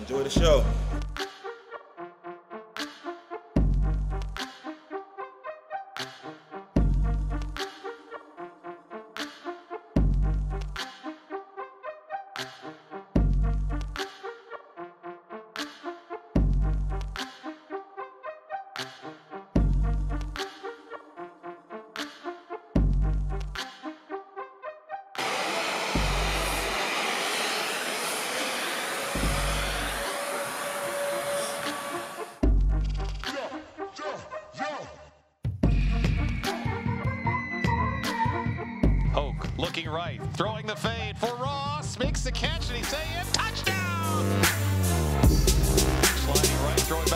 Enjoy the show. Looking right, throwing the fade for Ross, makes the catch, and he's saying touchdown! Sliding right, throwing back